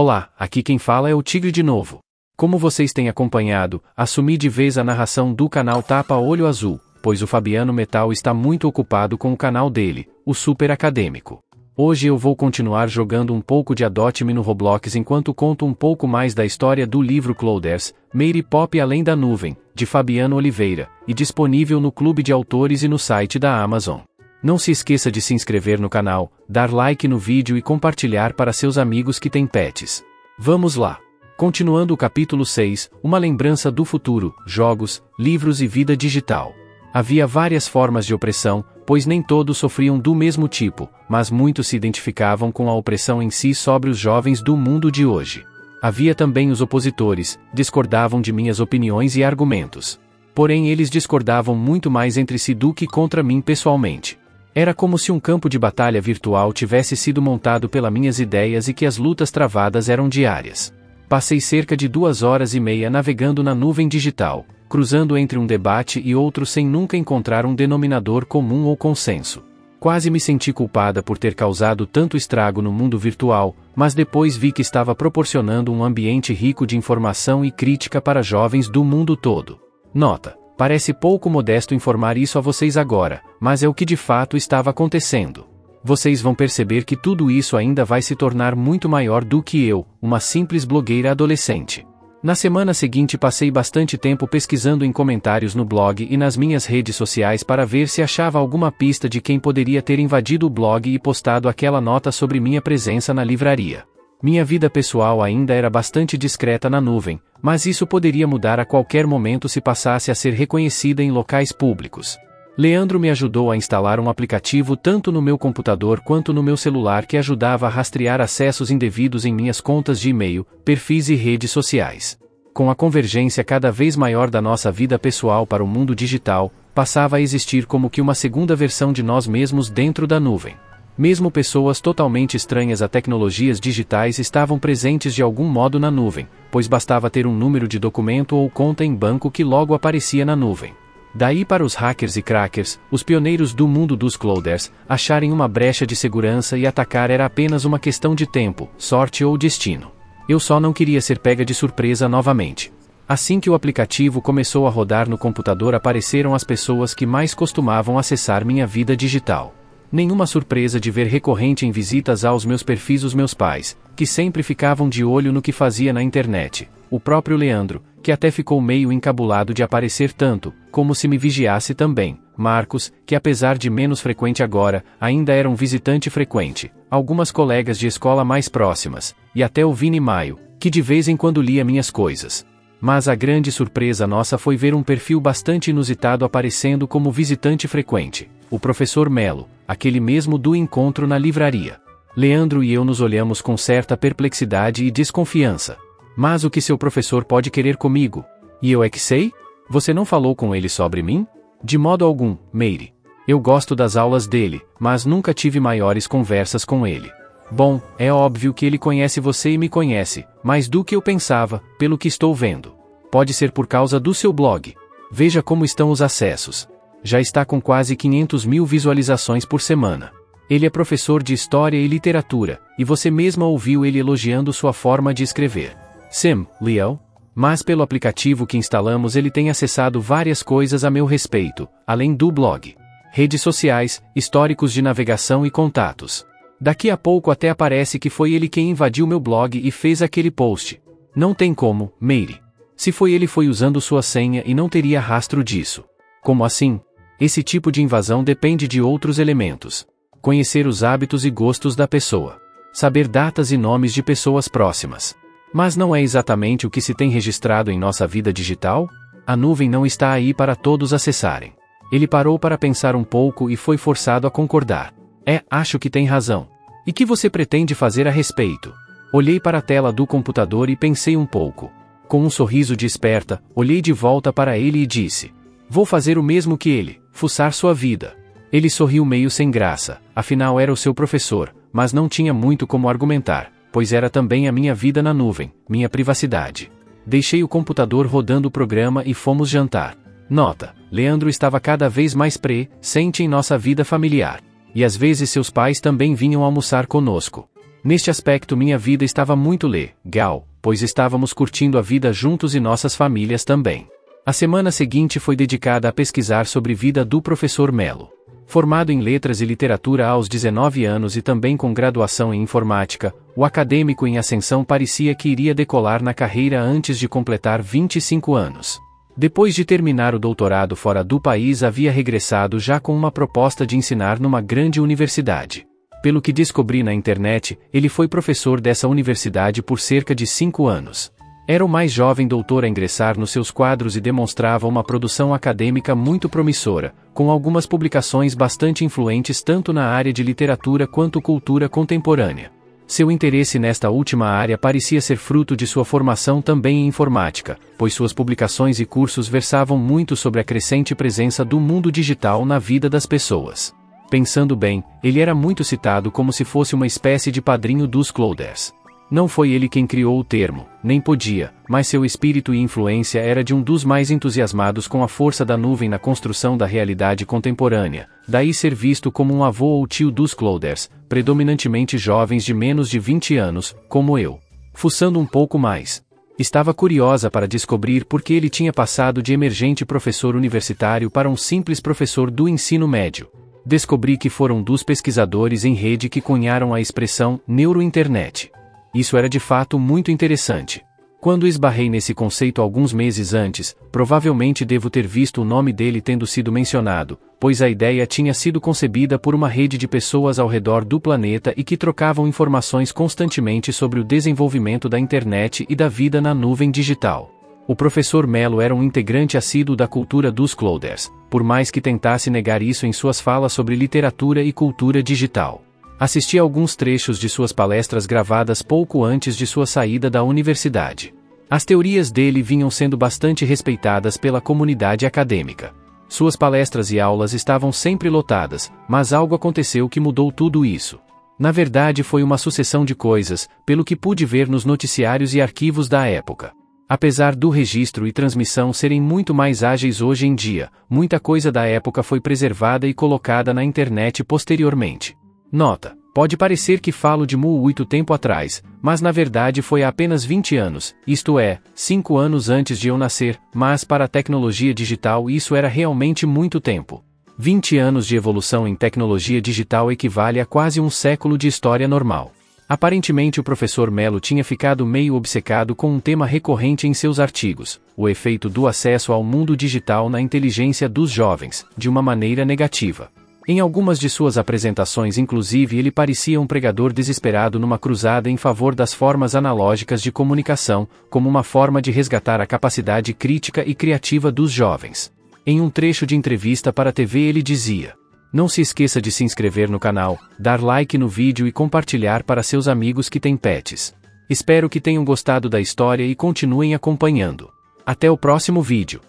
Olá, aqui quem fala é o Tigre de novo. Como vocês têm acompanhado, assumi de vez a narração do canal Tapa Olho Azul, pois o Fabiano Metal está muito ocupado com o canal dele, o Super Acadêmico. Hoje eu vou continuar jogando um pouco de Adote-me no Roblox enquanto conto um pouco mais da história do livro Clouders, Mary Pop Além da Nuvem, de Fabiano Oliveira, e disponível no Clube de Autores e no site da Amazon. Não se esqueça de se inscrever no canal, dar like no vídeo e compartilhar para seus amigos que têm pets. Vamos lá! Continuando o capítulo 6, uma lembrança do futuro, jogos, livros e vida digital. Havia várias formas de opressão, pois nem todos sofriam do mesmo tipo, mas muitos se identificavam com a opressão em si sobre os jovens do mundo de hoje. Havia também os opositores, discordavam de minhas opiniões e argumentos. Porém, eles discordavam muito mais entre si do que contra mim pessoalmente. Era como se um campo de batalha virtual tivesse sido montado pelas minhas ideias e que as lutas travadas eram diárias. Passei cerca de duas horas e meia navegando na nuvem digital, cruzando entre um debate e outro sem nunca encontrar um denominador comum ou consenso. Quase me senti culpada por ter causado tanto estrago no mundo virtual, mas depois vi que estava proporcionando um ambiente rico de informação e crítica para jovens do mundo todo. Nota: parece pouco modesto informar isso a vocês agora, mas é o que de fato estava acontecendo vocês vão perceber que tudo isso ainda vai se tornar muito maior do que eu, uma simples blogueira adolescente. Na semana seguinte passei bastante tempo pesquisando em comentários no blog e nas minhas redes sociais para ver se achava alguma pista de quem poderia ter invadido o blog e postado aquela nota sobre minha presença na livraria. Minha vida pessoal ainda era bastante discreta na nuvem, mas isso poderia mudar a qualquer momento se passasse a ser reconhecida em locais públicos. Leandro me ajudou a instalar um aplicativo tanto no meu computador quanto no meu celular que ajudava a rastrear acessos indevidos em minhas contas de e-mail, perfis e redes sociais. Com a convergência cada vez maior da nossa vida pessoal para o mundo digital, passava a existir como que uma segunda versão de nós mesmos dentro da nuvem. Mesmo pessoas totalmente estranhas a tecnologias digitais estavam presentes de algum modo na nuvem, pois bastava ter um número de documento ou conta em banco que logo aparecia na nuvem. Daí para os hackers e crackers, os pioneiros do mundo dos clouders, acharem uma brecha de segurança e atacar era apenas uma questão de tempo, sorte ou destino. Eu só não queria ser pega de surpresa novamente. Assim que o aplicativo começou a rodar no computador apareceram as pessoas que mais costumavam acessar minha vida digital. Nenhuma surpresa de ver recorrente em visitas aos meus perfis os meus pais, que sempre ficavam de olho no que fazia na internet. O próprio Leandro, que até ficou meio encabulado de aparecer tanto, como se me vigiasse também. Marcos, que apesar de menos frequente agora, ainda era um visitante frequente. Algumas colegas de escola mais próximas, e até o Vini Maio, que de vez em quando lia minhas coisas. Mas a grande surpresa nossa foi ver um perfil bastante inusitado aparecendo como visitante frequente o professor Melo, aquele mesmo do encontro na livraria. Leandro e eu nos olhamos com certa perplexidade e desconfiança. Mas o que seu professor pode querer comigo? E eu é que sei? Você não falou com ele sobre mim? De modo algum, Meire. Eu gosto das aulas dele, mas nunca tive maiores conversas com ele. Bom, é óbvio que ele conhece você e me conhece, mais do que eu pensava, pelo que estou vendo. Pode ser por causa do seu blog. Veja como estão os acessos já está com quase 500 mil visualizações por semana. Ele é professor de História e Literatura, e você mesma ouviu ele elogiando sua forma de escrever. Sim, Leo? Mas pelo aplicativo que instalamos ele tem acessado várias coisas a meu respeito, além do blog. Redes sociais, históricos de navegação e contatos. Daqui a pouco até aparece que foi ele quem invadiu meu blog e fez aquele post. Não tem como, Meire. Se foi ele foi usando sua senha e não teria rastro disso. Como assim? Esse tipo de invasão depende de outros elementos. Conhecer os hábitos e gostos da pessoa. Saber datas e nomes de pessoas próximas. Mas não é exatamente o que se tem registrado em nossa vida digital? A nuvem não está aí para todos acessarem. Ele parou para pensar um pouco e foi forçado a concordar. É, acho que tem razão. E que você pretende fazer a respeito? Olhei para a tela do computador e pensei um pouco. Com um sorriso de esperta, olhei de volta para ele e disse: Vou fazer o mesmo que ele fuçar sua vida. Ele sorriu meio sem graça, afinal era o seu professor, mas não tinha muito como argumentar, pois era também a minha vida na nuvem, minha privacidade. Deixei o computador rodando o programa e fomos jantar. Nota: Leandro estava cada vez mais presente em nossa vida familiar. E às vezes seus pais também vinham almoçar conosco. Neste aspecto minha vida estava muito legal, pois estávamos curtindo a vida juntos e nossas famílias também. A semana seguinte foi dedicada a pesquisar sobre vida do professor Melo. Formado em Letras e Literatura aos 19 anos e também com graduação em Informática, o acadêmico em ascensão parecia que iria decolar na carreira antes de completar 25 anos. Depois de terminar o doutorado fora do país, havia regressado já com uma proposta de ensinar numa grande universidade. Pelo que descobri na internet, ele foi professor dessa universidade por cerca de cinco anos. Era o mais jovem doutor a ingressar nos seus quadros e demonstrava uma produção acadêmica muito promissora, com algumas publicações bastante influentes tanto na área de literatura quanto cultura contemporânea. Seu interesse nesta última área parecia ser fruto de sua formação também em informática, pois suas publicações e cursos versavam muito sobre a crescente presença do mundo digital na vida das pessoas. Pensando bem, ele era muito citado como se fosse uma espécie de padrinho dos Clouders. Não foi ele quem criou o termo, nem podia, mas seu espírito e influência era de um dos mais entusiasmados com a força da nuvem na construção da realidade contemporânea, daí ser visto como um avô ou tio dos Clouders, predominantemente jovens de menos de 20 anos, como eu. Fuçando um pouco mais. Estava curiosa para descobrir por que ele tinha passado de emergente professor universitário para um simples professor do ensino médio. Descobri que foram dos pesquisadores em rede que cunharam a expressão neurointernet. Isso era de fato muito interessante. Quando esbarrei nesse conceito alguns meses antes, provavelmente devo ter visto o nome dele tendo sido mencionado, pois a ideia tinha sido concebida por uma rede de pessoas ao redor do planeta e que trocavam informações constantemente sobre o desenvolvimento da internet e da vida na nuvem digital. O professor Mello era um integrante assíduo da cultura dos Clouders, por mais que tentasse negar isso em suas falas sobre literatura e cultura digital. Assisti a alguns trechos de suas palestras gravadas pouco antes de sua saída da universidade. As teorias dele vinham sendo bastante respeitadas pela comunidade acadêmica. Suas palestras e aulas estavam sempre lotadas, mas algo aconteceu que mudou tudo isso. Na verdade, foi uma sucessão de coisas, pelo que pude ver nos noticiários e arquivos da época. Apesar do registro e transmissão serem muito mais ágeis hoje em dia, muita coisa da época foi preservada e colocada na internet posteriormente. Nota: pode parecer que falo de muito tempo atrás, mas na verdade foi há apenas 20 anos, isto é, 5 anos antes de eu nascer, mas para a tecnologia digital isso era realmente muito tempo. 20 anos de evolução em tecnologia digital equivale a quase um século de história normal. Aparentemente o professor Melo tinha ficado meio obcecado com um tema recorrente em seus artigos, o efeito do acesso ao mundo digital na inteligência dos jovens, de uma maneira negativa. Em algumas de suas apresentações, inclusive, ele parecia um pregador desesperado numa cruzada em favor das formas analógicas de comunicação, como uma forma de resgatar a capacidade crítica e criativa dos jovens. Em um trecho de entrevista para a TV, ele dizia: Não se esqueça de se inscrever no canal, dar like no vídeo e compartilhar para seus amigos que têm pets. Espero que tenham gostado da história e continuem acompanhando. Até o próximo vídeo.